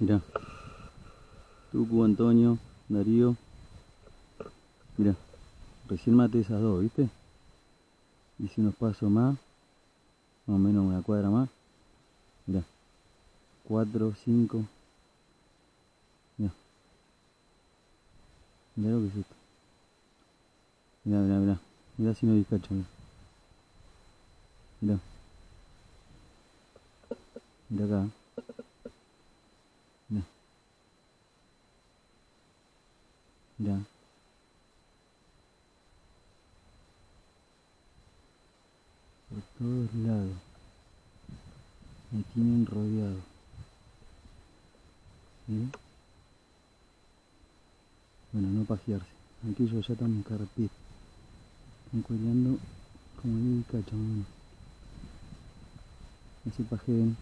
Mirá. Tucu, Antonio, Darío. Mirá. Recién maté esas dos, ¿viste? Hice unos pasos más. Más o menos una cuadra más. Mirá. Cuatro, cinco. Mirá. Mirá lo que es esto. Mirá, mirá, mirá. Mirá si no discacho, mirá. Mirá. Mirá acá. Mirá. Por todos lados. Me tienen rodeado. Bueno, no pajearse. Aquellos ya están carpet. Están cueleando como el cacho. No se pajeen.